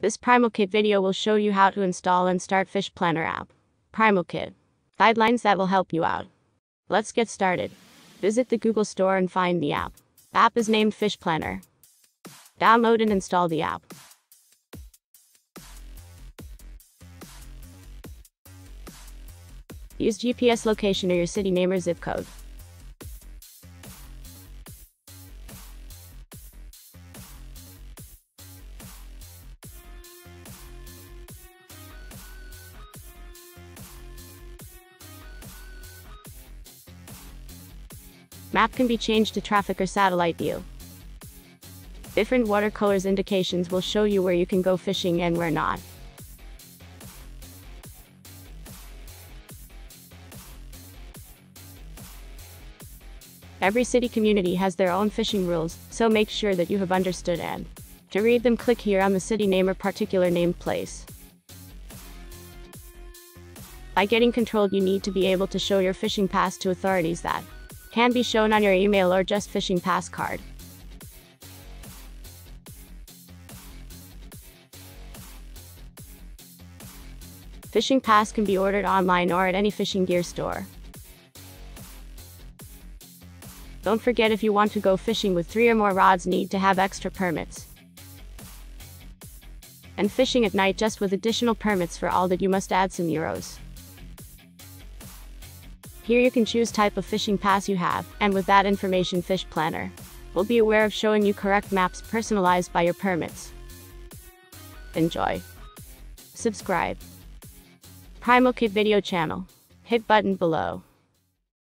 This PrimalKit video will show you how to install and start VisPlanner app. PrimalKit. Guidelines that will help you out. Let's get started. Visit the Google Store and find the app. App is named VisPlanner. Download and install the app. Use GPS location or your city name or zip code. Map can be changed to traffic or satellite view. Different watercolors indications will show you where you can go fishing and where not. Every city community has their own fishing rules, so make sure that you have understood and to read them click here on the city name or particular named place. By getting controlled you need to be able to show your fishing pass to authorities that can be shown on your email or just fishing pass card. Fishing pass can be ordered online or at any fishing gear store. Don't forget if you want to go fishing with three or more rods need to have extra permits. And fishing at night just with additional permits for all that you must add some euros. Here you can choose type of fishing pass you have, and with that information VisPlanner will be aware of showing you correct maps personalized by your permits. Enjoy. Subscribe. PrimalKit video channel. Hit button below.